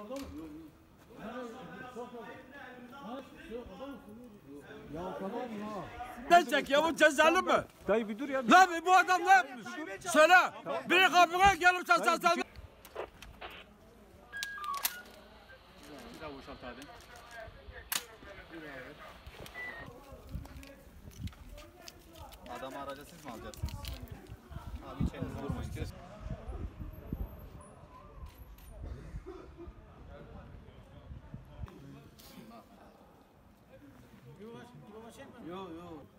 orada mı? Ya tamam ya. Ben çek ya bu cezalı mı? Dayı bir dur ya. Lan bu adam ne yapmış? Söyle. Biri kapına gelip sen sen sen. Bir daha boşalt hadi. Adamı araca siz mi alacaksınız? Abi içeriniz 有有。